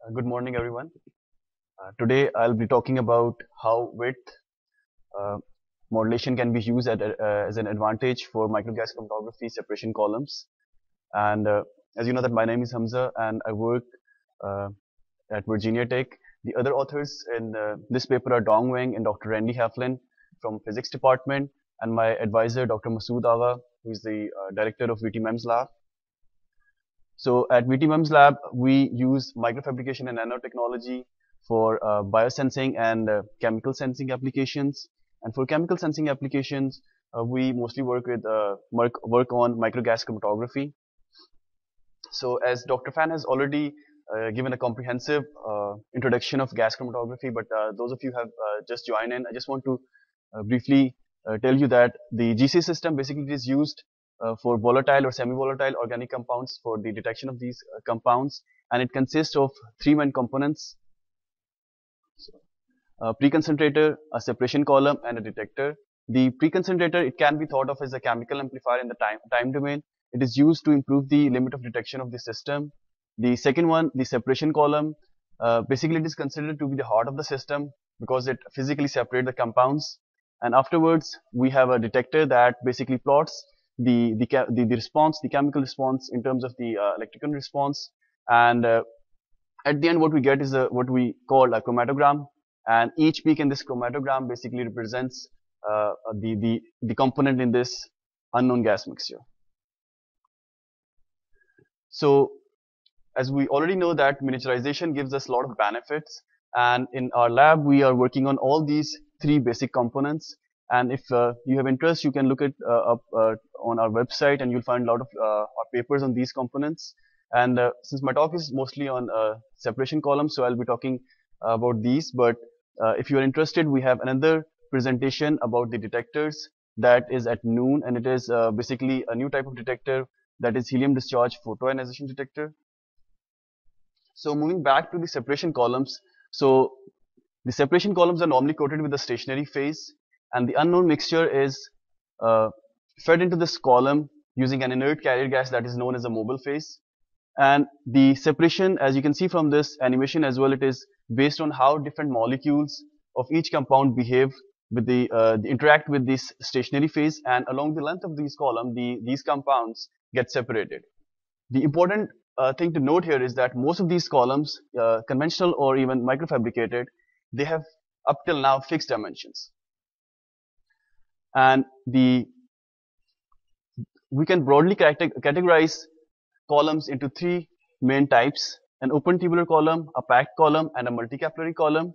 Uh, good morning, everyone. Uh, today, I'll be talking about how width uh, modulation can be used at, uh, as an advantage for microgas chromatography separation columns. And uh, as you know that my name is Hamza and I work at Virginia Tech. The other authors in this paper are Dong Wang and Dr. Randy Heflin from physics department and my advisor Dr. Masoud Agah who is the director of VT MEMS lab. So at VT MEMS lab, we use microfabrication and nanotechnology for uh, biosensing and uh, chemical sensing applications. And for chemical sensing applications, uh, we mostly work with uh, work, work on microgas chromatography. So as Dr. Fan has already uh, given a comprehensive uh, introduction of gas chromatography, but those of you have just joined in, I just want to briefly tell you that the GC system basically is used uh, for volatile or semi-volatile organic compounds for the detection of these uh, compounds and it consists of three main components. A preconcentrator a separation column and a detector. The preconcentrator it can be thought of as a chemical amplifier in the time time domain. It is used to improve the limit of detection of the system. The second one the separation column uh, basically it is considered to be the heart of the system because it physically separates the compounds. And afterwards we have a detector that basically plots the the, the, the response, the chemical response in terms of the uh, electrical response. And uh, at the end, what we get is a, what we call a chromatogram. And each peak in this chromatogram basically represents uh, the, the, the component in this unknown gas mixture. So as we already know that miniaturization gives us a lot of benefits. And in our lab, we are working on all these three basic components. And if uh, you have interest, you can look it uh, up uh, on our website and you'll find a lot of our papers on these components. And since my talk is mostly on separation columns, so I'll be talking about these. But if you're interested, we have another presentation about the detectors that is at noon and it is uh, basically a new type of detector that is helium discharge photoionization detector. So moving back to the separation columns. So the separation columns are normally coated with a stationary phase and the unknown mixture is uh, fed into this column using an inert carrier gas that is known as a mobile phase. And the separation as you can see from this animation as well it is based on how different molecules of each compound behave with the, uh, interact with this stationary phase. And along the length of these column the these compounds get separated. The important uh, thing to note here is that most of these columns uh, conventional or even microfabricated they have up till now fixed dimensions and the we can broadly categorize columns into three main types an open tubular column a packed column and a multicapillary column.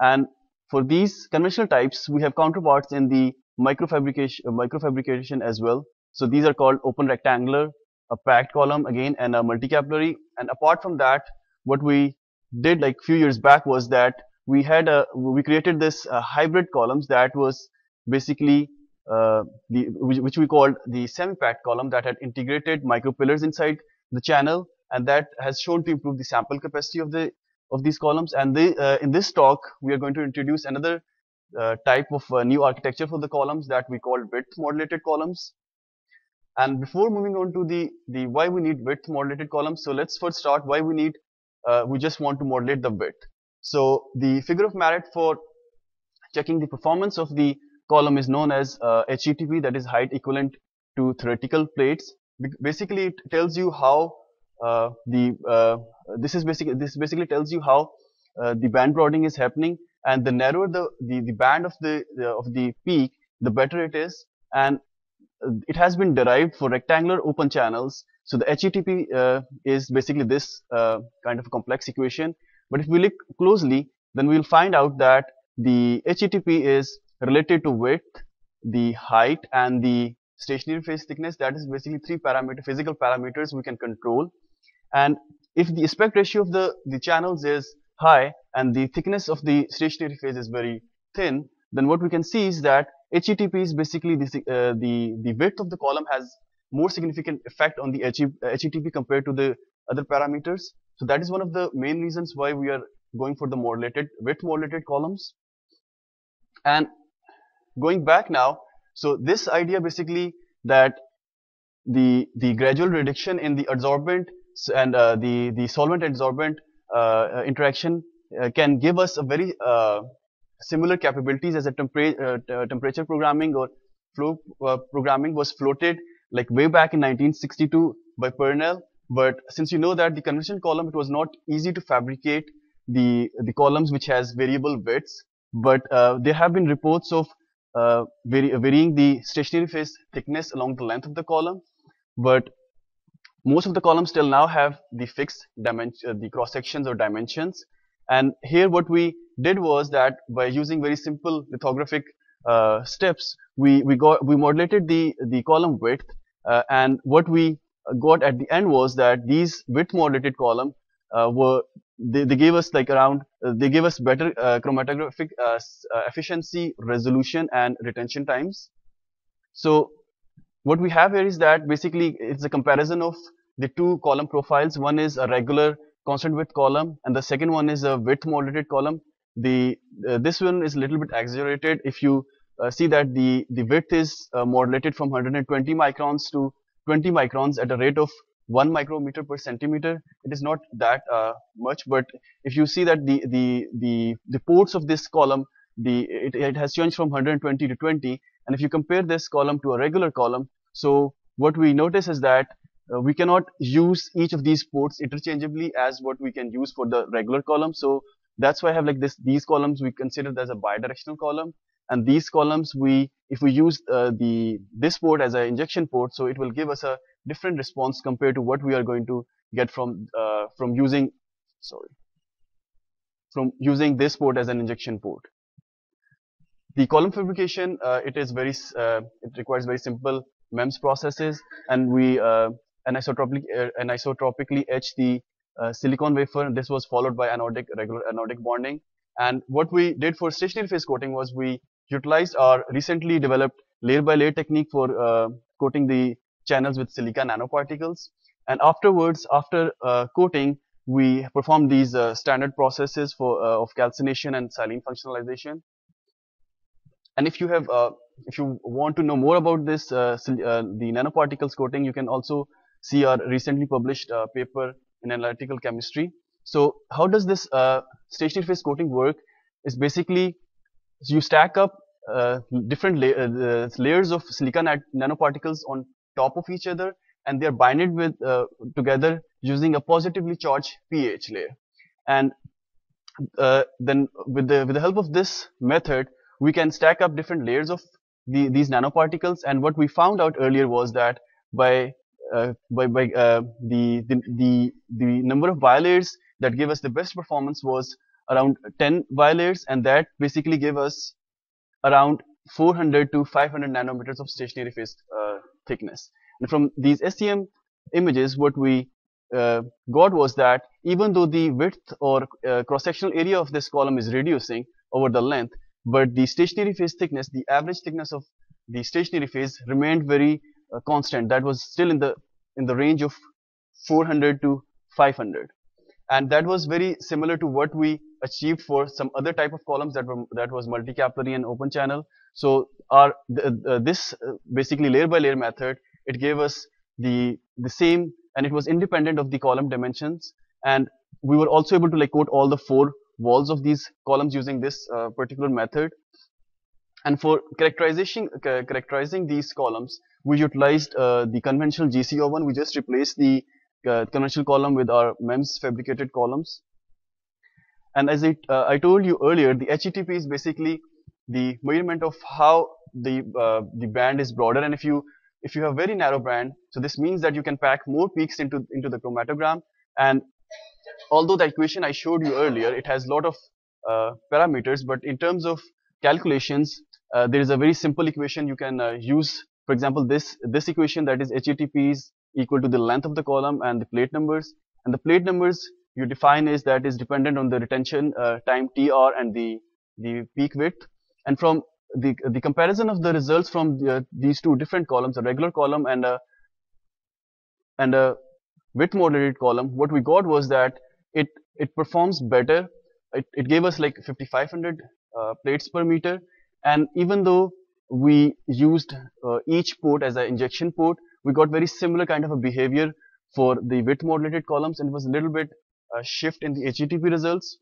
And for these conventional types we have counterparts in the microfabrication microfabrication as well. So these are called open rectangular a packed column again and a multicapillary. And apart from that what we did like few years back was that we had a we created this uh, hybrid columns that was basically uh, the which we called the semi-packed column that had integrated micropillars inside the channel and that has shown to improve the sample capacity of the of these columns. And they, uh, in this talk we are going to introduce another uh, type of uh, new architecture for the columns that we call width modulated columns. And before moving on to the the why we need width modulated columns so let's first start why we need uh, we just want to modulate the width. So the figure of merit for checking the performance of the column is known as uh, HETP that is height equivalent to theoretical plates. Basically, it tells you how uh, the uh, this is basically this basically tells you how uh, the band broadening is happening, and the narrower the the, the band of the, the of the peak, the better it is, and uh, it has been derived for rectangular open channels. So the HETP uh, is basically this kind of a complex equation. But if we look closely, then we'll find out that the HETP is related to width, the height and the stationary phase thickness that is basically three parameter physical parameters we can control and if the aspect ratio of the the channels is high and the thickness of the stationary phase is very thin then what we can see is that HETP is basically the, uh, the, the width of the column has more significant effect on the HETP compared to the other parameters. So that is one of the main reasons why we are going for the modulated width modulated columns. And going back now, so this idea basically that the the gradual reduction in the adsorbent and uh, the the solvent adsorbent uh, interaction uh, can give us a very uh, similar capabilities as a tempera- uh, temperature programming or flow uh, programming was floated like way back in 1962 by Purnell. But since you know that the conventional column, it was not easy to fabricate the the columns which has variable widths. But uh, there have been reports of uh, vary, varying the stationary phase thickness along the length of the column. But most of the columns still now have the fixed dimension, uh, the cross sections or dimensions. And here what we did was that by using very simple lithographic uh, steps, we, we got, we modulated the, the column width. Uh, and what we got at the end was that these width modulated column uh, were, they, they gave us like around, uh, they gave us better uh, chromatographic efficiency, resolution and retention times. So what we have here is that basically it's a comparison of the two column profiles. One is a regular constant width column and the second one is a width modulated column. The uh, this one is a little bit exaggerated. If you uh, see that the the width is uh, modulated from 120 microns to 20 microns at a rate of 1 micrometer per centimeter. It is not that uh, much, but if you see that the the the the ports of this column, the it, it has changed from 120 to 20, and if you compare this column to a regular column, so what we notice is that uh, we cannot use each of these ports interchangeably as what we can use for the regular column. So that's why I have like this, these columns we consider as a bidirectional column. And these columns we, if we use uh, the, this port as an injection port, so it will give us a different response compared to what we are going to get from, uh, from using, sorry, from using this port as an injection port. The column fabrication, uh, it is very, uh, it requires very simple MEMS processes and we uh, anisotropically, uh, anisotropically etch the silicon wafer. This was followed by anodic regular anodic bonding. And what we did for stationary phase coating was we utilized our recently developed layer by layer technique for uh, coating the channels with silica nanoparticles. And afterwards, after uh, coating, we performed these uh, standard processes for uh, of calcination and silane functionalization. And if you have, if you want to know more about this, the nanoparticles coating, you can also see our recently published uh, paper in analytical chemistry. So how does this uh, stationary phase coating work? Is basically you stack up uh, different la uh, layers of silicon nanoparticles on top of each other, and they are binded with uh, together using a positively charged PAH layer. And uh, then with the with the help of this method, we can stack up different layers of the, these nanoparticles. And what we found out earlier was that by uh, by, by uh, the, the, the, the number of bilayers that gave us the best performance was around 10 bilayers and that basically gave us around 400 to 500 nanometers of stationary phase uh, thickness. And from these SEM images, what we uh, got was that even though the width or uh, cross-sectional area of this column is reducing over the length, but the stationary phase thickness, the average thickness of the stationary phase remained very uh, constant that was still in the in the range of 400 to 500 and that was very similar to what we achieved for some other type of columns that were that was multi-capillary and open channel so our uh, this uh, basically layer by layer method it gave us the the same and it was independent of the column dimensions and we were also able to like coat all the four walls of these columns using this uh, particular method and for characterization, characterizing these columns, we utilized uh, the conventional GCO one. We just replaced the uh, conventional column with our MEMS fabricated columns. And as it, uh, I told you earlier, the HETP is basically the measurement of how the uh, the band is broader. And if you if you have very narrow band, so this means that you can pack more peaks into into the chromatogram. And although the equation I showed you earlier, it has a lot of uh, parameters, but in terms of calculations, uh, there is a very simple equation you can uh, use. For example, this this equation that is HETP is equal to the length of the column and the plate numbers. And the plate numbers you define is that is dependent on the retention uh, time TR and the the peak width. And from the the comparison of the results from the, these two different columns, a regular column and a and a width modulated column, what we got was that it it performs better. It, it gave us like 5500 uh, plates per meter and even though we used uh, each port as an injection port, we got very similar kind of a behavior for the width modulated columns and it was a little bit uh, shift in the HETP results.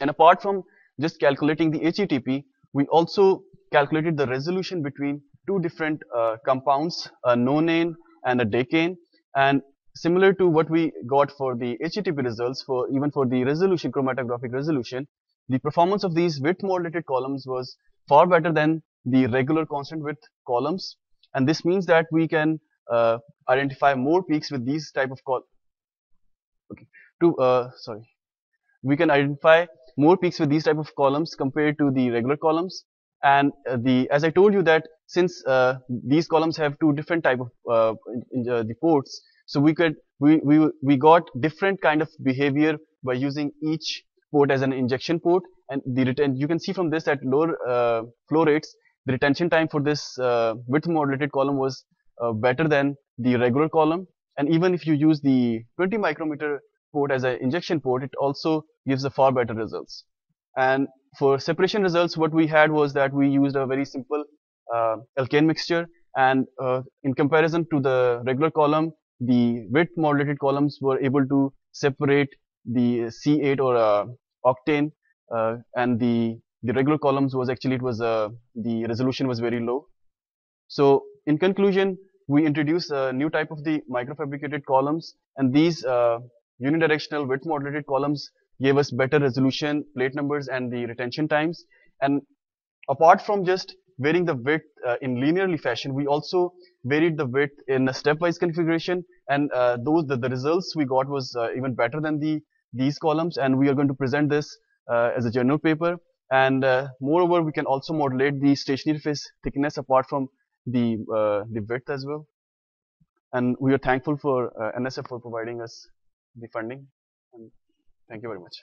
And apart from just calculating the HETP, we also calculated the resolution between two different uh, compounds, a nonane and a decane. And similar to what we got for the HETP results, for even for the resolution, chromatographic resolution, the performance of these width modulated columns was far better than the regular constant width columns. And this means that we can uh, identify more peaks with these type of col okay. To uh, sorry. We can identify more peaks with these type of columns compared to the regular columns. And uh, the as I told you that since uh, these columns have two different type of uh, in the ports so we could we we we got different kind of behavior by using each port as an injection port. And the retain you can see from this at lower uh, flow rates the retention time for this uh, width modulated column was uh, better than the regular column and even if you use the 20 micrometer port as an injection port it also gives a far better results. And for separation results what we had was that we used a very simple uh, alkane mixture. And uh, in comparison to the regular column the width modulated columns were able to separate the C8 or uh, octane uh, and the the regular columns was actually it was uh, the resolution was very low. So in conclusion we introduced a new type of the microfabricated columns and these uh, unidirectional width modulated columns gave us better resolution plate numbers and the retention times. And apart from just varying the width uh, in linearly fashion we also varied the width in a stepwise configuration. And uh, those the, the results we got was uh, even better than the these columns. And we are going to present this uh, as a journal paper. And uh, moreover we can also modulate the stationary phase thickness apart from the uh, the width as well. And we are thankful for NSF for providing us the funding. And thank you very much